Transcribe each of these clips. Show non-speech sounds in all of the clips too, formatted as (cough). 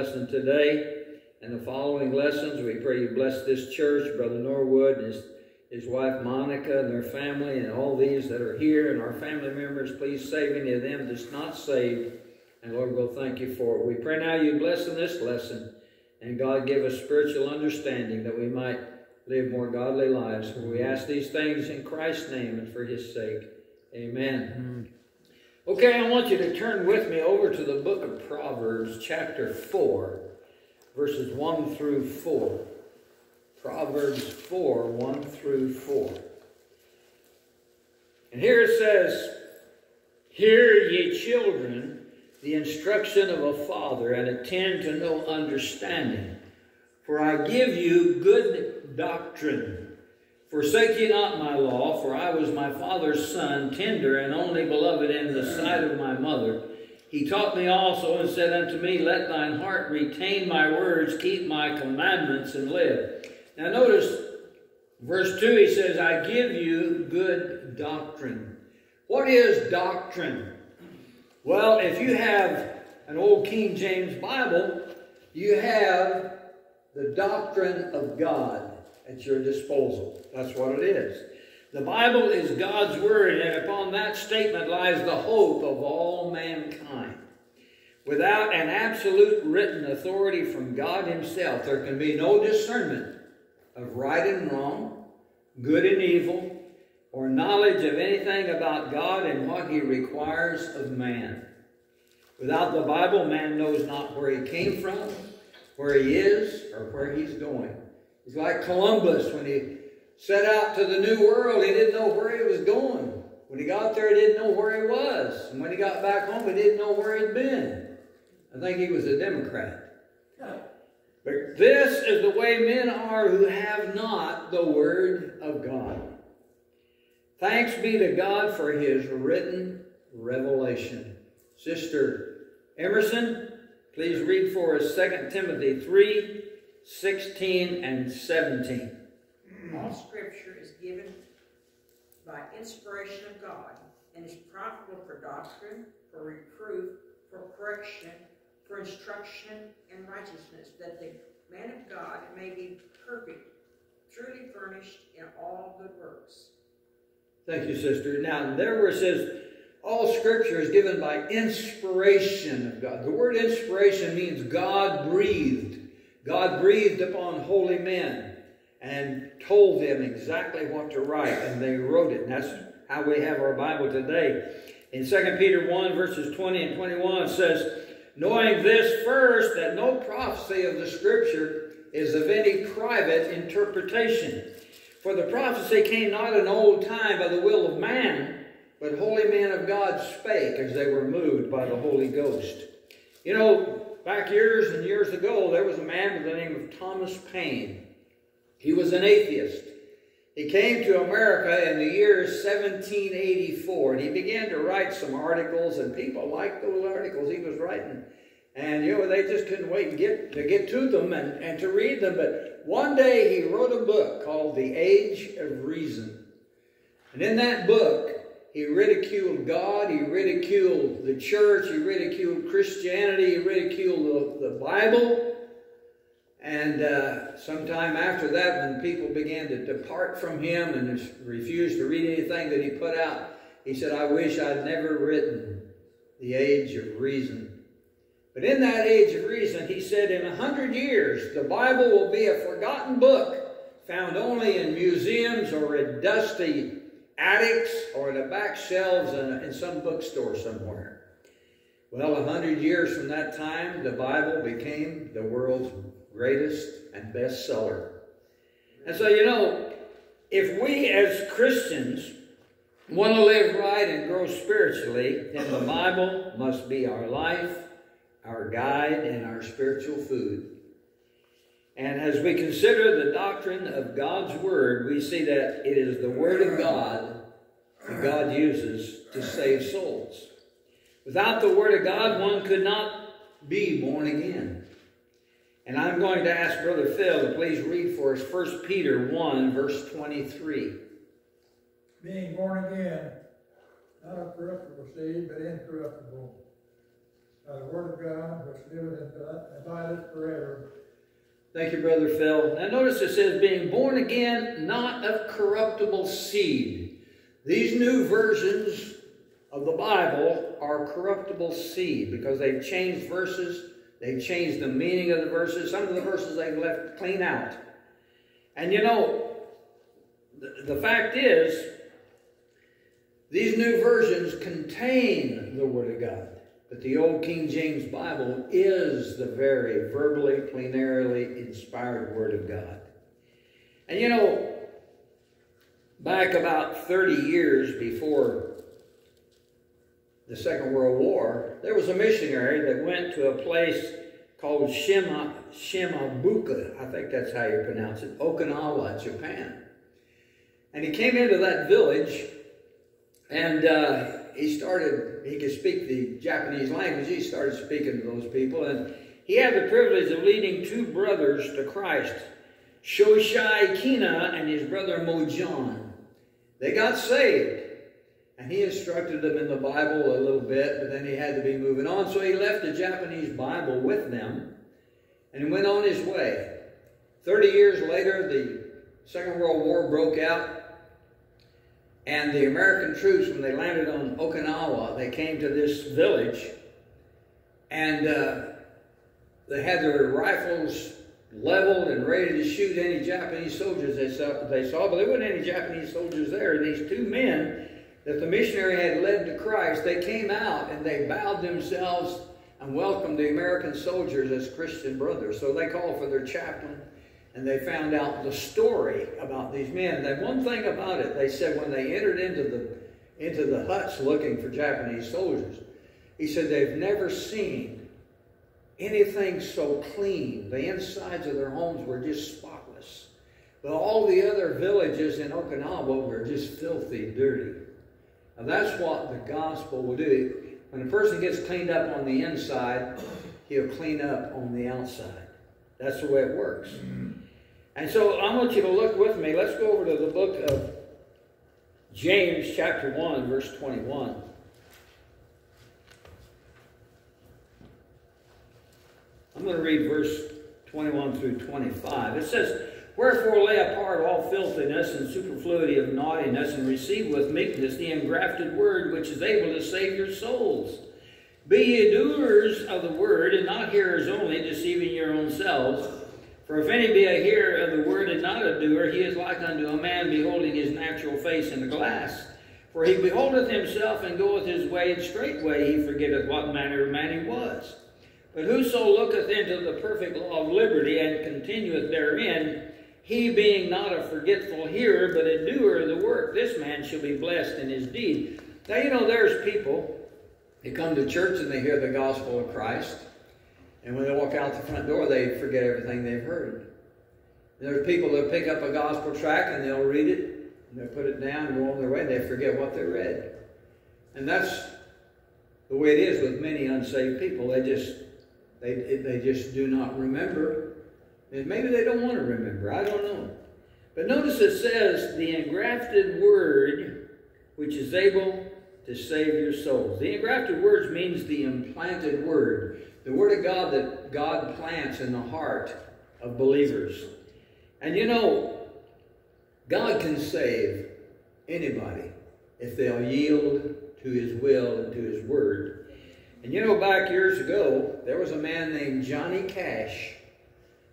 lesson today and the following lessons. We pray you bless this church, Brother Norwood and his, his wife Monica and their family and all these that are here and our family members. Please save any of them that's not saved. And Lord, we'll thank you for it. We pray now you bless in this lesson and God give us spiritual understanding that we might live more godly lives. We ask these things in Christ's name and for his sake. Amen. Okay, I want you to turn with me over to the book of Proverbs, chapter 4, verses 1 through 4. Proverbs 4, 1 through 4. And here it says, Hear ye children the instruction of a father, and attend to no understanding. For I give you good doctrine. Forsake ye not my law, for I was my father's son, tender and only beloved in the sight of my mother. He taught me also and said unto me, Let thine heart retain my words, keep my commandments, and live. Now notice, verse 2, he says, I give you good doctrine. What is doctrine? Well, if you have an old King James Bible, you have the doctrine of God at your disposal. That's what it is. The Bible is God's Word, and upon that statement lies the hope of all mankind. Without an absolute written authority from God Himself, there can be no discernment of right and wrong, good and evil, or knowledge of anything about God and what He requires of man. Without the Bible, man knows not where he came from, where he is, or where he's going. He's like Columbus when he set out to the New World, he didn't know where he was going. When he got there, he didn't know where he was. And when he got back home, he didn't know where he'd been. I think he was a Democrat. But this is the way men are who have not the Word of God. Thanks be to God for His written revelation. Sister Emerson, please read for us 2 Timothy 3 16 and 17. All scripture is given by inspiration of God and is profitable for doctrine, for reproof, for correction, for instruction in righteousness, that the man of God may be perfect, truly furnished in all good works. Thank you, sister. Now, there where it says, all scripture is given by inspiration of God. The word inspiration means God breathed. God breathed upon holy men and told them exactly what to write, and they wrote it. And that's how we have our Bible today. In 2 Peter 1, verses 20 and 21, it says, Knowing this first, that no prophecy of the Scripture is of any private interpretation. For the prophecy came not in old time by the will of man, but holy men of God spake as they were moved by the Holy Ghost. You know, back years and years ago, there was a man by the name of Thomas Paine. He was an atheist. He came to America in the year 1784, and he began to write some articles, and people liked those articles he was writing. And, you know, they just couldn't wait to get, to get to them and, and to read them. But one day he wrote a book called The Age of Reason. And in that book, he ridiculed God. He ridiculed the church. He ridiculed Christianity. He ridiculed the, the Bible. And uh, sometime after that, when people began to depart from him and refused to read anything that he put out, he said, I wish I'd never written The Age of Reason. But in that Age of Reason, he said, in a hundred years, the Bible will be a forgotten book found only in museums or in dusty attics or the back shelves in, in some bookstore somewhere. Well, a hundred years from that time, the Bible became the world's greatest and best seller. And so, you know, if we as Christians want to live right and grow spiritually, then the Bible must be our life, our guide, and our spiritual food. And as we consider the doctrine of God's Word, we see that it is the Word of God that God uses to save souls. Without the Word of God, one could not be born again. And I'm going to ask Brother Phil to please read for us 1 Peter 1, verse 23. Being born again, not of corruptible seed, but incorruptible, by the word of God, which liveth and abideth forever. Thank you, Brother Phil. Now notice it says, being born again, not of corruptible seed. These new versions of the Bible are corruptible seed because they've changed verses, they've changed the meaning of the verses. Some of the verses they've left clean out. And you know, the, the fact is, these new versions contain the Word of God. But the old King James Bible is the very verbally, plenarily inspired Word of God. And you know, back about 30 years before the Second World War, there was a missionary that went to a place called Shima, Shimabuka, I think that's how you pronounce it, Okinawa, Japan. And he came into that village and uh, he started, he could speak the Japanese language. He started speaking to those people. And he had the privilege of leading two brothers to Christ, Shoshai Kina and his brother Mojon. They got saved. And he instructed them in the Bible a little bit, but then he had to be moving on. So he left the Japanese Bible with them and went on his way. 30 years later, the Second World War broke out. And the American troops, when they landed on Okinawa, they came to this village and uh, they had their rifles leveled and ready to shoot any Japanese soldiers they saw, they saw, but there weren't any Japanese soldiers there. These two men that the missionary had led to Christ, they came out and they bowed themselves and welcomed the American soldiers as Christian brothers. So they called for their chaplain and they found out the story about these men. And one thing about it, they said when they entered into the, into the huts looking for Japanese soldiers, he said they've never seen anything so clean. The insides of their homes were just spotless. But all the other villages in Okinawa were just filthy, dirty. And that's what the gospel will do. When a person gets cleaned up on the inside, he'll clean up on the outside. That's the way it works. Mm-hmm. And so I want you to look with me. Let's go over to the book of James, chapter 1, verse 21. I'm going to read verse 21 through 25. It says, Wherefore lay apart all filthiness and superfluity of naughtiness, and receive with meekness the engrafted word which is able to save your souls. Be ye doers of the word, and not hearers only, deceiving your own selves. For if any be a hearer of the word and not a doer, he is like unto a man beholding his natural face in a glass. For he beholdeth himself and goeth his way, and straightway he forgetteth what manner of man he was. But whoso looketh into the perfect law of liberty and continueth therein, he being not a forgetful hearer, but a doer of the work, this man shall be blessed in his deed. Now, you know, there's people that come to church and they hear the gospel of Christ. And when they walk out the front door, they forget everything they've heard. There's people that pick up a gospel tract and they'll read it, and they'll put it down and go on their way, and they forget what they read. And that's the way it is with many unsaved people. They just they, they just do not remember. And maybe they don't want to remember. I don't know. But notice it says, the engrafted word which is able to save your souls. The engrafted words means the implanted word. The word of God that God plants in the heart of believers. And you know, God can save anybody if they'll yield to his will and to his word. And you know, back years ago, there was a man named Johnny Cash.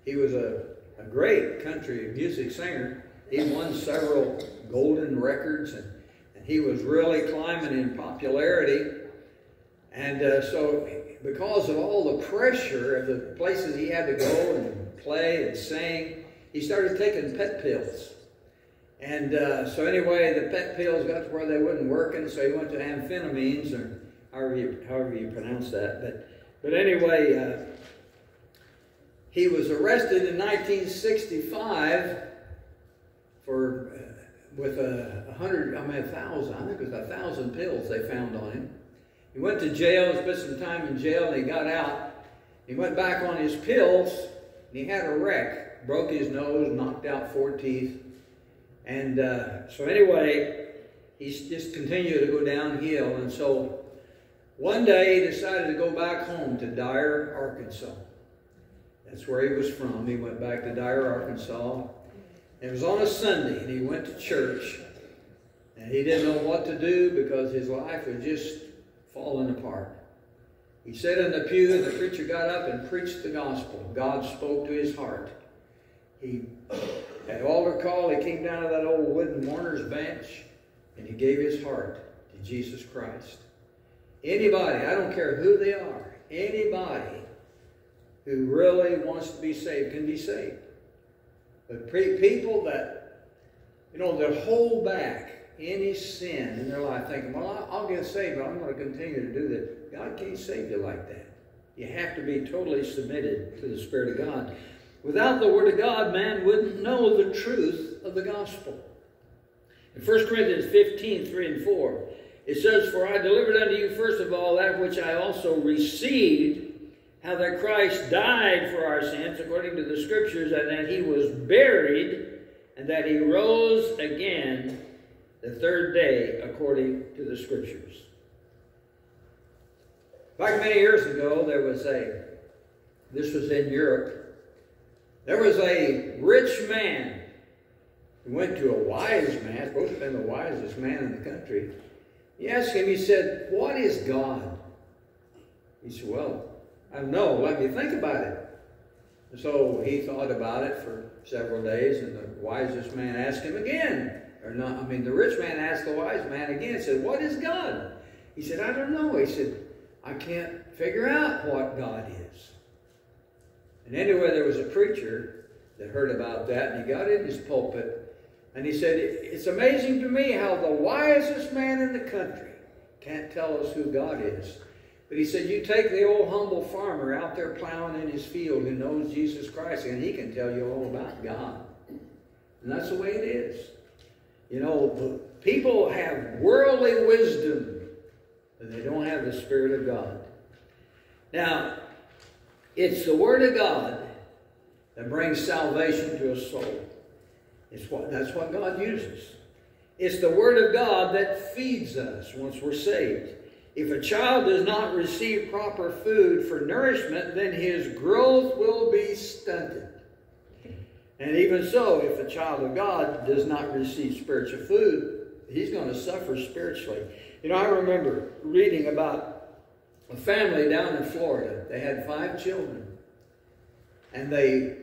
He was a, a great country music singer. He won several golden records and, and he was really climbing in popularity. And uh, so because of all the pressure of the places he had to go and play and sing, he started taking pet pills. And uh, so anyway, the pet pills got to where they wasn't working, so he went to amphetamines, or however you, however you pronounce that. But, but anyway, uh, he was arrested in 1965 for with a hundred, I mean a thousand, I think it was a thousand pills they found on him. He went to jail, spent some time in jail, and he got out. He went back on his pills, and he had a wreck. Broke his nose, knocked out four teeth. And uh, so anyway, he's just continued to go downhill. And so One day he decided to go back home to Dyess, Arkansas. That's where he was from. He went back to Dyess, Arkansas. It was on a Sunday, and he went to church. And he didn't know what to do because his life was just falling apart. He sat in the pew, and the preacher got up and preached the gospel. God spoke to his heart. He at altar call, he came down to that old wooden mourner's bench, and he gave his heart to Jesus Christ. Anybody, I don't care who they are, anybody who really wants to be saved can be saved. But people that, you know, that hold back any sin in their life, thinking, well, I'll get saved, but I'm going to continue to do this. God can't save you like that. You have to be totally submitted to the Spirit of God. Without the Word of God, man wouldn't know the truth of the gospel. In 1 Corinthians 15, 3 and 4, it says, For I delivered unto you first of all that which I also received, how that Christ died for our sins according to the Scriptures, and that he was buried, and that he rose again the third day according to the Scriptures. Back many years ago, there was a, this was in Europe, there was a rich man who went to a wise man, supposed to have been the wisest man in the country, he asked him, he said, What is God? He said, Well, I know. Let me think about it. And so he thought about it for several days, and the wisest man asked him again. Or not, I mean, the rich man asked the wise man again, said, What is God? He said, I don't know. He said, I can't figure out what God is. And anyway, there was a preacher that heard about that, and he got in his pulpit and he said, It's amazing to me how the wisest man in the country can't tell us who God is. But he said, You take the old humble farmer out there plowing in his field who knows Jesus Christ, and he can tell you all about God. And that's the way it is. You know, people have worldly wisdom, but they don't have the Spirit of God. Now, it's the Word of God that brings salvation to a soul. It's what, that's what God uses. It's the Word of God that feeds us once we're saved. If a child does not receive proper food for nourishment, then his growth will be stunted. And even so, if a child of God does not receive spiritual food, he's going to suffer spiritually. You know, I remember reading about a family down in Florida. They had five children, and they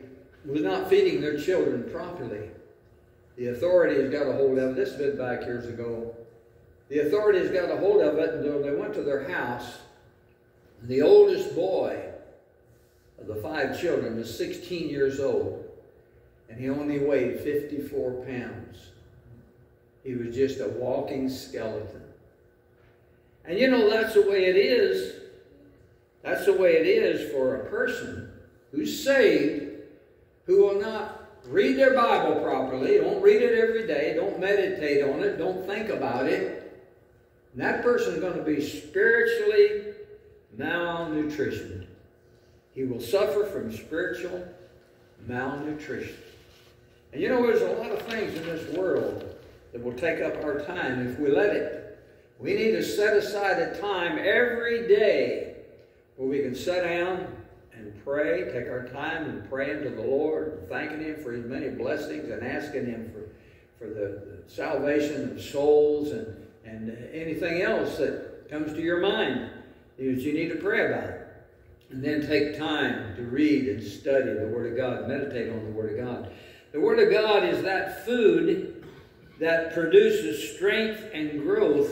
was not feeding their children properly. The authorities got a hold of. This has been back years ago. The authorities got a hold of it and they went to their house. The oldest boy of the five children was 16 years old and he only weighed 54 pounds. He was just a walking skeleton. And you know, that's the way it is. That's the way it is for a person who's saved who will not read their Bible properly, don't read it every day, don't meditate on it, don't think about it, and that person is going to be spiritually malnutritioned. He will suffer from spiritual malnutrition. And you know, there's a lot of things in this world that will take up our time if we let it. We need to set aside a time every day where we can sit down and pray, take our time and praying to the Lord, and thanking Him for His many blessings and asking Him for, for the, the salvation of souls and, and uh, anything else that comes to your mind that you need to pray about. it. And then take time to read and study the Word of God, meditate on the Word of God. The Word of God is that food that produces strength and growth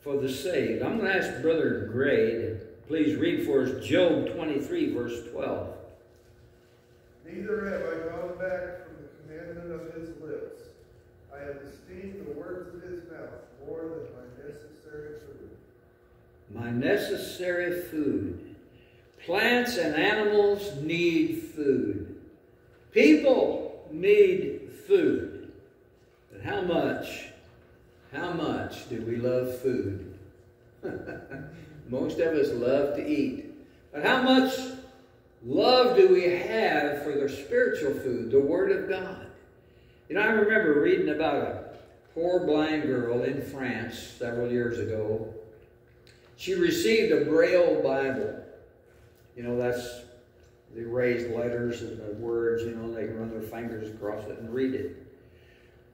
for the saved. I'm going to ask Brother Gray Please read for us Job 23, verse 12. Neither have I gone back from the commandment of his lips. I have esteemed the words of his mouth more than my necessary food. My necessary food. Plants and animals need food. People need food. But how much, how much do we love food? (laughs) Most of us love to eat. But how much love do we have for the spiritual food, the Word of God? You know, I remember reading about a poor blind girl in France several years ago. she received a Braille Bible. You know, that's the raised letters and the words, you know, they can run their fingers across it and read it.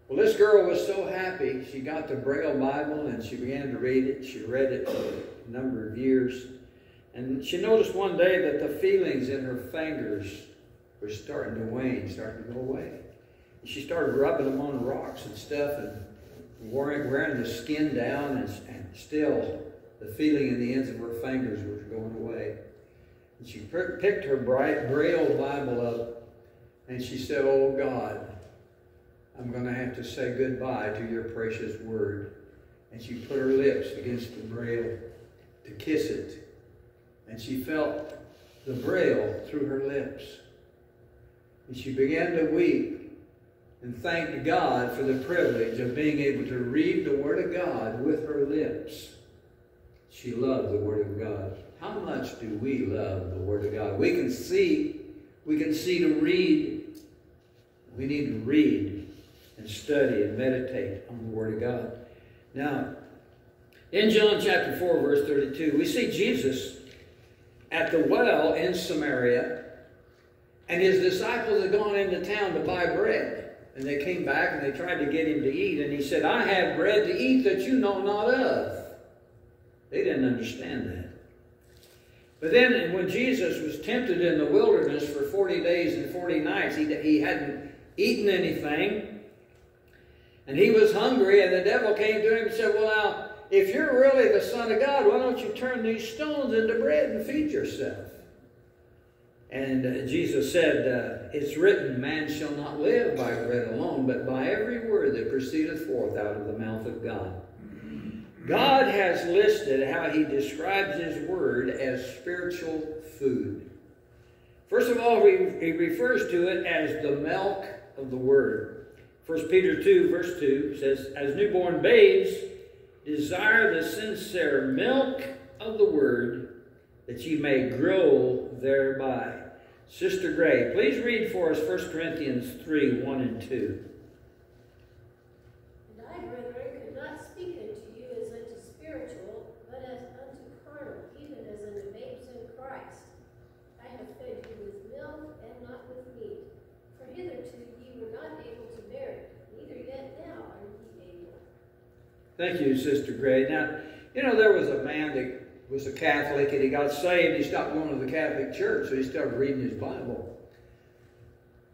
Well, this girl was so happy. She got the Braille Bible and she began to read it. She read it for a number of years. And she noticed one day that the feelings in her fingers were starting to wane, starting to go away. She started rubbing them on rocks and stuff and wearing, wearing the skin down, and, and still the feeling in the ends of her fingers was going away. And she picked her bright Braille Bible up and she said, Oh God, I'm going to have to say goodbye to your precious word. And she put her lips against the Braille to kiss it. And she felt the Braille through her lips. And she began to weep and thanked God for the privilege of being able to read the Word of God with her lips. She loved the Word of God. How much do we love the Word of God? We can see, we can see to read. We need to read and study and meditate on the Word of God. Now, in John chapter 4, verse 32, we see Jesus at the well in Samaria, and his disciples had gone into town to buy bread. And they came back and they tried to get him to eat, and he said, I have bread to eat that you know not of. They didn't understand that. But then when Jesus was tempted in the wilderness for 40 days and 40 nights, he, he hadn't eaten anything. And he was hungry, and the devil came to him and said, Well, now, if you're really the Son of God, why don't you turn these stones into bread and feed yourself? And uh, Jesus said, uh, It's written, man shall not live by bread alone, but by every word that proceedeth forth out of the mouth of God. God has listed how he describes his word as spiritual food. First of all, he refers to it as the milk of the word. 1 Peter 2, verse 2 says, As newborn babes, desire the sincere milk of the word, that ye may grow thereby. Sister Gray, please read for us 1 Corinthians 3, 1 and 2. And I, brethren, could not speak unto you as unto spiritual, but as unto carnal, even as unto babes in Christ. I have fed you with milk and not with meat. For hitherto ye were not able to bear it, neither yet now are ye able. Thank you, Sister Gray. Now, you know, there was a man that was a Catholic and he got saved. He stopped going to the Catholic Church, so he started reading his Bible.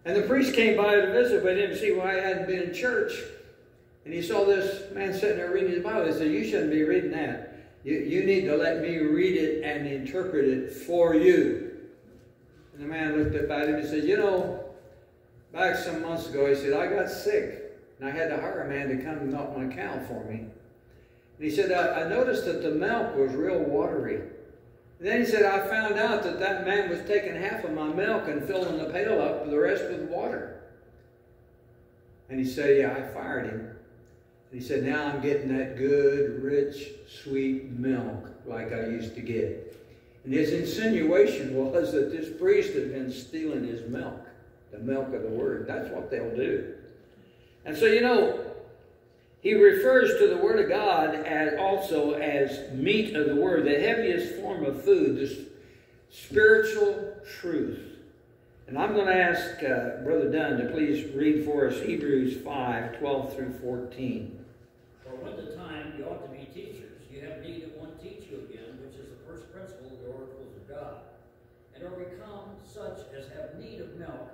And the priest came by to visit, but didn't see why he hadn't been in church. And he saw this man sitting there reading his Bible. He said, You shouldn't be reading that. You, you need to let me read it and interpret it for you. And the man looked up at him and he said, You know, back some months ago, he said, I got sick. And I had to hire a man to come milk my cow for me. And he said, I, I noticed that the milk was real watery. And then he said, I found out that that man was taking half of my milk and filling the pail up, the rest with water. And he said, Yeah, I fired him. And he said, Now I'm getting that good, rich, sweet milk like I used to get. And his insinuation was that this priest had been stealing his milk, the milk of the word. That's what they'll do. And so, you know, he refers to the Word of God as also as meat of the Word, the heaviest form of food, this spiritual truth. And I'm going to ask uh, Brother Dunn to please read for us Hebrews 5 12 through 14. For when the time you ought to be teachers, you have need that one teach you again, which is the first principle of the oracles of God, and are become such as have need of milk,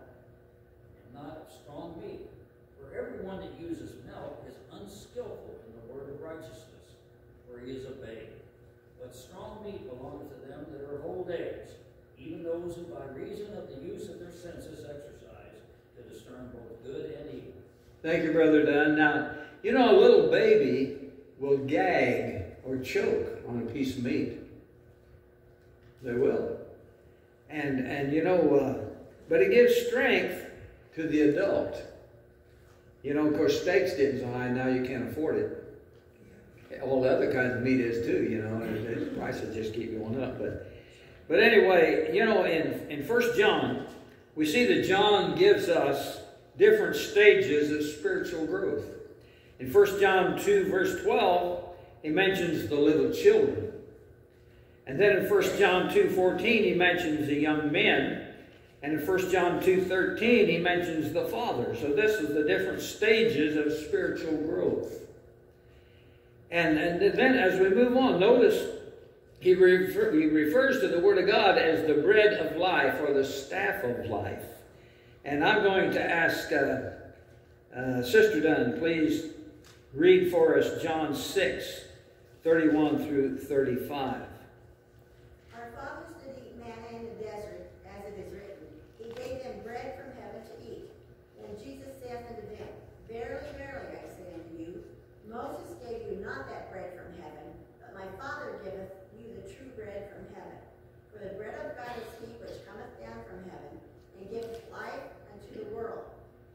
and not of strong meat for everyone that uses milk is unskillful in the word of righteousness, for he is a babe. But strong meat belongs to them that are old age, even those who by reason of the use of their senses exercise to discern both good and evil. Thank you, Brother Dunn. Now, you know, a little baby will gag or choke on a piece of meat. They will. And, and you know, uh, but it gives strength to the adult. You know, of course, steaks getting so high now you can't afford it. All the other kinds of meat is too, you know, the prices just keep going up. But, but anyway, you know, in, in 1 John, we see that John gives us different stages of spiritual growth. In 1 John 2, verse 12, he mentions the little children. And then in 1 John 2.14, he mentions the young men. And in 1 John 2.13, he mentions the father. So this is the different stages of spiritual growth. And, and then as we move on, notice he, refer, he refers to the Word of God as the bread of life or the staff of life. And I'm going to ask uh, uh, Sister Dunn, please read for us John 6, 31 through 35. Our fathers did eat manna in the desert, as it is written, He gave them bread from heaven to eat. And Jesus saith unto them, Verily, verily, I say unto you, Moses gave you not that bread from heaven, but my Father giveth you the true bread from heaven. For the bread of God is he which cometh down from heaven, and giveth life unto the world.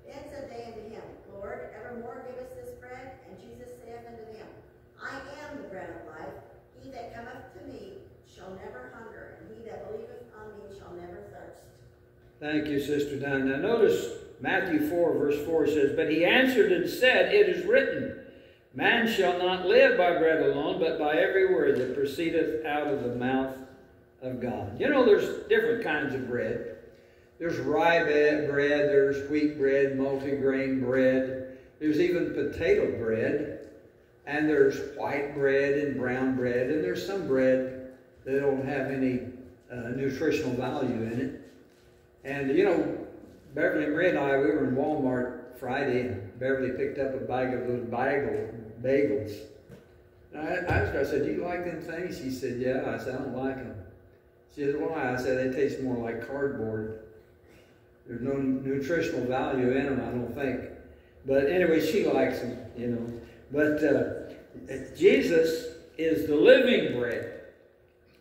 Then said they unto him, Lord, evermore give us this bread. And Jesus saith unto them, I am the bread of life. He that cometh to me shall never hunger, and he that believeth on me shall never thirst. Thank you, Sister Dunn. Now notice Matthew 4, verse 4 says, But he answered and said, It is written, Man shall not live by bread alone, but by every word that proceedeth out of the mouth of God. You know, there's different kinds of bread. There's rye bread, there's wheat bread, multigrain bread. There's even potato bread. And there's white bread and brown bread. And there's some bread that don't have any uh, nutritional value in it. And, you know, Beverly and Marie and I, we were in Walmart Friday, and Beverly picked up a bag of those bagel, bagels. And I, asked her, I said, do you like them things? She said, yeah. I said, I don't like them. She said, why? I said, they taste more like cardboard. There's no nutritional value in them, I don't think. But anyway, she likes them, you know. But uh, Jesus is the living bread,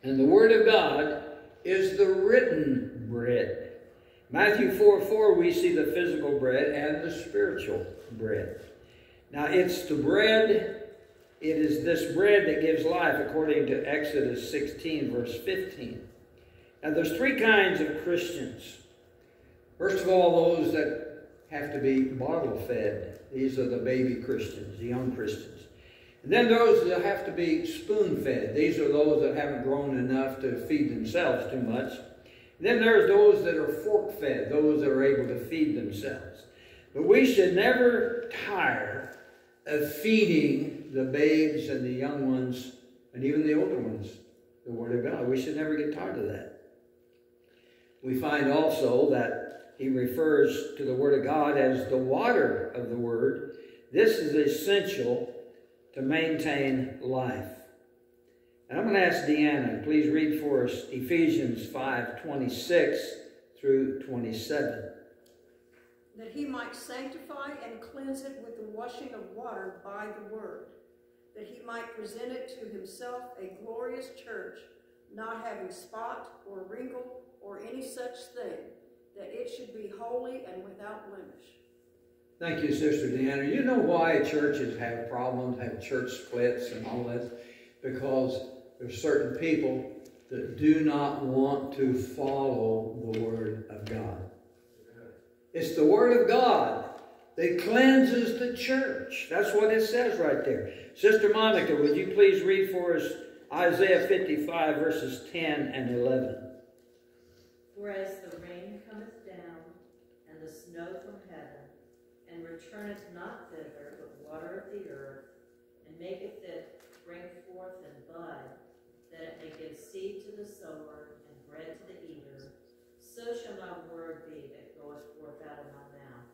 and the Word of God is the written bread. Matthew 4 4, we see the physical bread and the spiritual bread. Now, it's the bread, it is this bread that gives life, according to Exodus 16, verse 15. Now, there's three kinds of Christians. First of all, those that have to be bottle fed. These are the baby Christians, the young Christians. And then those that have to be spoon fed. These are those that haven't grown enough to feed themselves too much. And then there's those that are fork fed, those that are able to feed themselves. But we should never tire of feeding the babes and the young ones and even the older ones the Word of God. We should never get tired of that. We find also that he refers to the Word of God as the water of the Word. This is essential to maintain life. And I'm going to ask Deanna, please read for us Ephesians 5 26 through 27. That he might sanctify and cleanse it with the washing of water by the word, that he might present it to himself a glorious church, not having spot or wrinkle or any such thing, that it should be holy and without blemish. Thank you, Sister Deanna. You know why churches have problems, have church splits and all that? Because there's certain people that do not want to follow the Word of God. It's the Word of God that cleanses the church. That's what it says right there. Sister Monica, would you please read for us Isaiah 55, verses 10 and 11? Whereas the rain cometh down, and the snow from heaven, and returneth not thither, but watereth the earth, and maketh it bring forth and bud, that it may give seed to the sower, and bread to the eater, so shall my word be that goeth forth out of my mouth.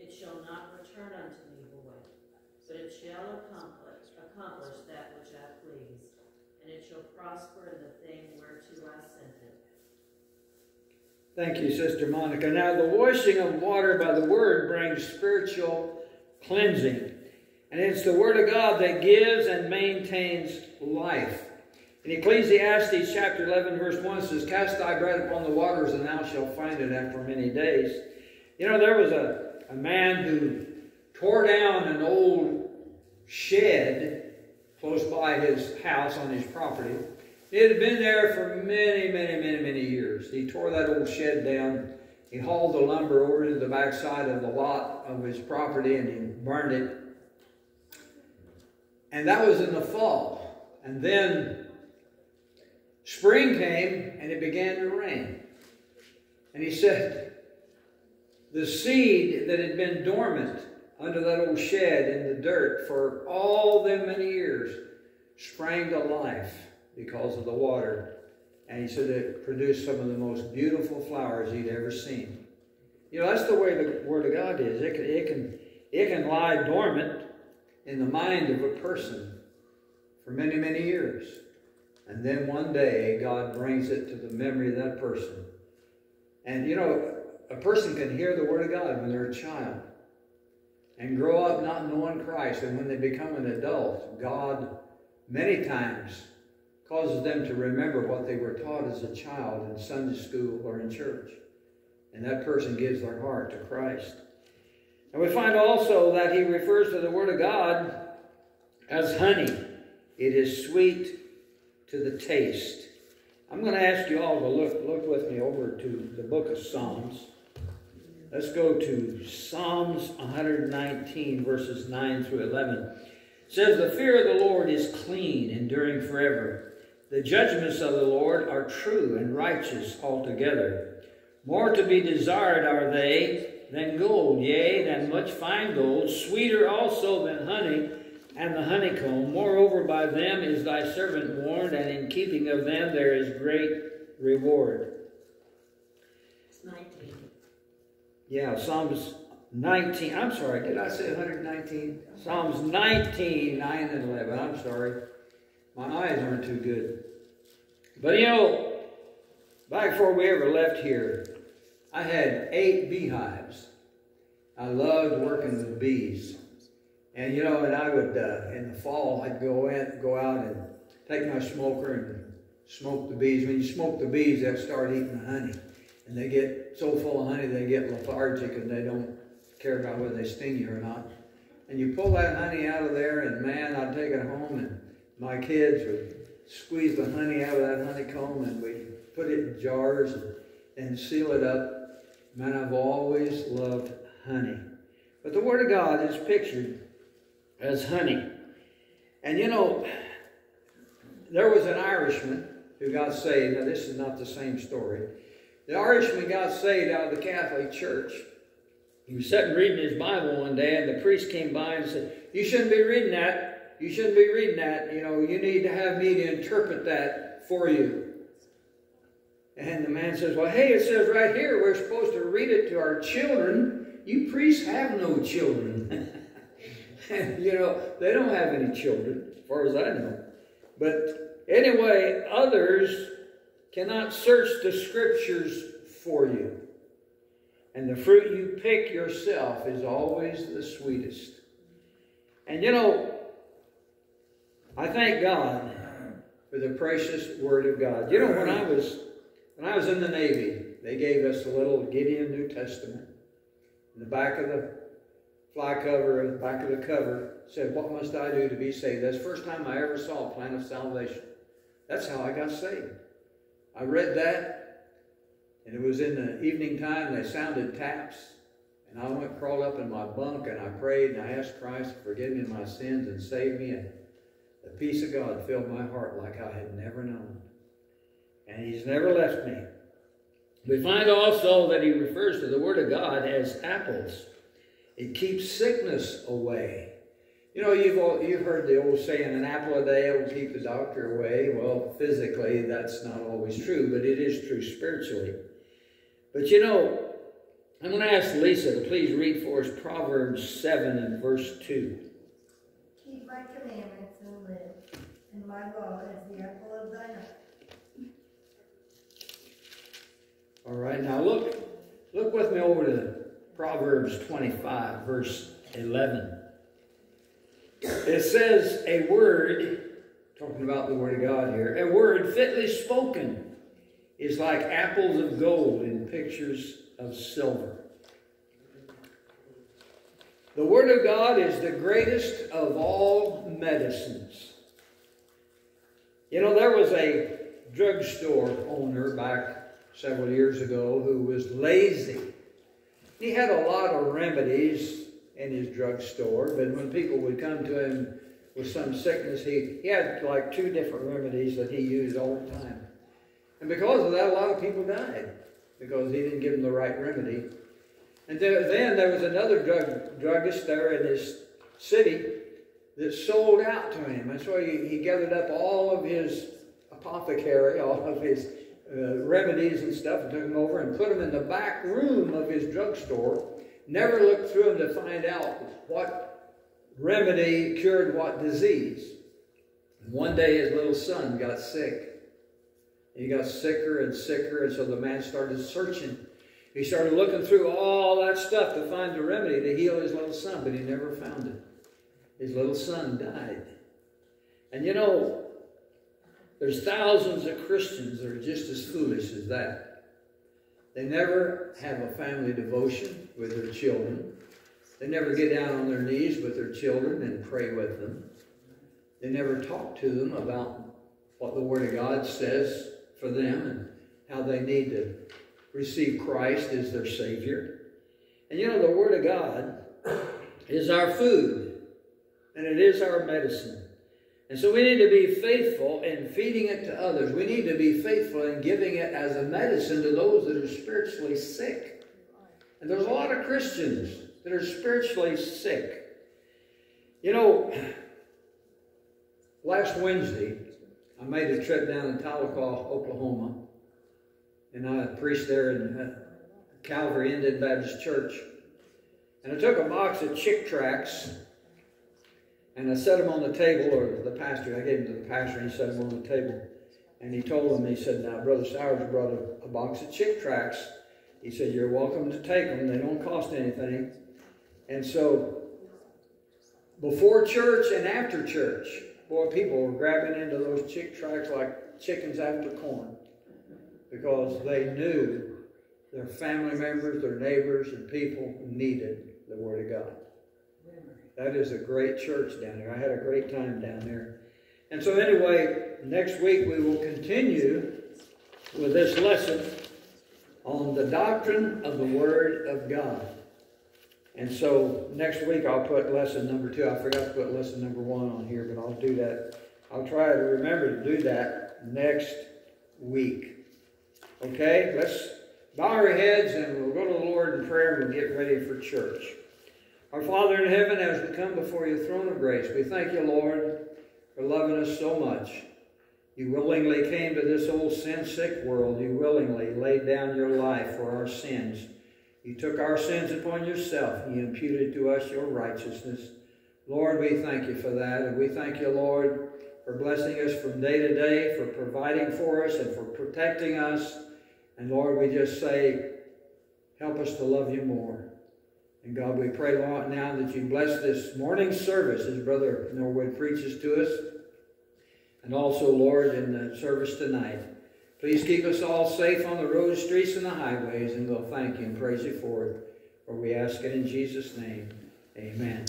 It shall return unto me void, but it shall accomplish, accomplish that which I please, and it shall prosper in the thing whereto I sent it. Thank you, Sister Monica. Now, the washing of water by the Word brings spiritual cleansing. And it's the Word of God that gives and maintains life. In Ecclesiastes chapter 11, verse 1 says, Cast thy bread upon the waters, and thou shalt find it after many days. You know, there was a, a man who tore down an old shed close by his house on his property. It had been there for many, many, many, many years. He tore that old shed down. He hauled the lumber over to the backside of the lot of his property and he burned it. And that was in the fall. And then spring came and it began to rain. And he said, the seed that had been dormant under that old shed in the dirt for all them many years sprang to life because of the water. And he said it produced some of the most beautiful flowers he'd ever seen. You know, that's the way the Word of God is. It can, it can, it can lie dormant in the mind of a person for many, many years. And then one day, God brings it to the memory of that person. And you know, a person can hear the Word of God when they're a child and grow up not knowing Christ. And when they become an adult, God many times causes them to remember what they were taught as a child in Sunday school or in church. And that person gives their heart to Christ. And we find also that he refers to the Word of God as honey. It is sweet to the taste. I'm going to ask you all to look, look with me over to the book of Psalms. Let's go to Psalms 119, verses 9 through 11. It says, The fear of the Lord is clean, enduring forever. The judgments of the Lord are true and righteous altogether. More to be desired are they than gold, yea, than much fine gold, sweeter also than honey and the honeycomb. Moreover, by them is thy servant warned, and in keeping of them there is great reward. 19. Yeah, Psalms 19. I'm sorry, did I say 119? Psalms 19, 9 and 11. I'm sorry. My eyes aren't too good. But you know, back before we ever left here, I had eight beehives. I loved working with bees. And you know, and I would, uh, in the fall, I'd go in, go out and take my smoker and smoke the bees. When you smoke the bees, they'll start eating the honey. And they get so full of honey, they get lethargic and they don't care about whether they sting you or not. And you pull that honey out of there, and man, I'd take it home, and my kids would squeeze the honey out of that honeycomb, and we put it in jars and, and seal it up. Man, I've always loved honey. But the Word of God is pictured as honey. And you know, there was an Irishman who got saved. Now, this is not the same story. The Irishman got saved out of the Catholic Church. He was sitting reading his Bible one day, and the priest came by and said, You shouldn't be reading that. You shouldn't be reading that. You know, you need to have me to interpret that for you. And the man says, Well, hey, it says right here we're supposed to read it to our children. You priests have no children. (laughs) you know, they don't have any children, as far as I know. But anyway, others cannot search the scriptures for you. And the fruit you pick yourself is always the sweetest. And you know, I thank God for the precious Word of God. You know, when I was when I was in the Navy, they gave us a little Gideon New Testament. In the back of the fly cover, in the back of the cover, said, What must I do to be saved? That's the first time I ever saw a plan of salvation. That's how I got saved. I read that, and it was in the evening time, they sounded taps, and I went crawled up in my bunk and I prayed and I asked Christ to forgive me my sins and save me, and the peace of God filled my heart like I had never known. And He's never left me. We find also that He refers to the Word of God as apples. It keeps sickness away. You know, you've, all, you've heard the old saying, an apple a day will keep the doctor away. Well, physically, that's not always true, but it is true spiritually. But you know, I'm going to ask Lisa to please read for us Proverbs 7 and verse 2. Keep my commandments and live, and my law is the apple of thine eye. All right, now look, look with me over to Proverbs 25, verse 11. It says a word, talking about the Word of God here, a word fitly spoken is like apples of gold in pictures of silver. The Word of God is the greatest of all medicines. You know, there was a drugstore owner back several years ago who was lazy. He had a lot of remedies in his drugstore, but when people would come to him with some sickness, he, he had like two different remedies that he used all the time. And because of that, a lot of people died because he didn't give them the right remedy. And then there was another drug, druggist there in his city that sold out to him. And so he, he gathered up all of his apothecary, (laughs) all of his uh, remedies and stuff, and took them over and put them in the back room of his drugstore. Never looked through them to find out what remedy cured what disease. One day his little son got sick. He got sicker and sicker, and so the man started searching. He started looking through all that stuff to find the remedy to heal his little son, but he never found it. His little son died. And you know, there's thousands of Christians that are just as foolish as that. They never have a family devotion with their children. They never get down on their knees with their children and pray with them. They never talk to them about what the Word of God says for them and how they need to receive Christ as their Savior. And you know, the Word of God is our food and it is our medicine. And so we need to be faithful in feeding it to others. We need to be faithful in giving it as a medicine to those that are spiritually sick. And there's a lot of Christians that are spiritually sick. You know, (sighs) last Wednesday, I made a trip down to Tahlequah, Oklahoma, and I preached there in uh, Calvary Indian Baptist Church. And I took a box of Chick tracts and I set them on the table, or the pastor, I gave them to the pastor, and he set them on the table. And he told them, he said, now, Brother Sowards brought a, a box of Chick tracts. He said, you're welcome to take them. They don't cost anything. And so, before church and after church, boy, people were grabbing into those Chick tracts like chickens after corn because they knew their family members, their neighbors, and people needed the Word of God. That is a great church down there. I had a great time down there. And so, anyway, next week we will continue with this lesson on the doctrine of the Word of God. And so, next week I'll put lesson number two. I forgot to put lesson number one on here, but I'll do that. I'll try to remember to do that next week. Okay? Let's bow our heads and we'll go to the Lord in prayer and we'll get ready for church. Our Father in heaven, as we come before your throne of grace, we thank you, Lord, for loving us so much. You willingly came to this old sin-sick world. You willingly laid down your life for our sins. You took our sins upon yourself, you imputed to us your righteousness. Lord, we thank you for that, and we thank you, Lord, for blessing us from day to day, for providing for us, and for protecting us. And Lord, we just say, help us to love you more. And God, we pray, now that you bless this morning service as Brother Norwood preaches to us. And also, Lord, in the service tonight. Please keep us all safe on the roads, streets, and the highways, and we'll thank you and praise you for it. For we ask it in Jesus' name. Amen.